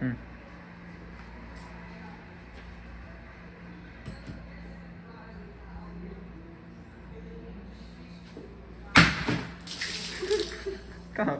嗯。干啥？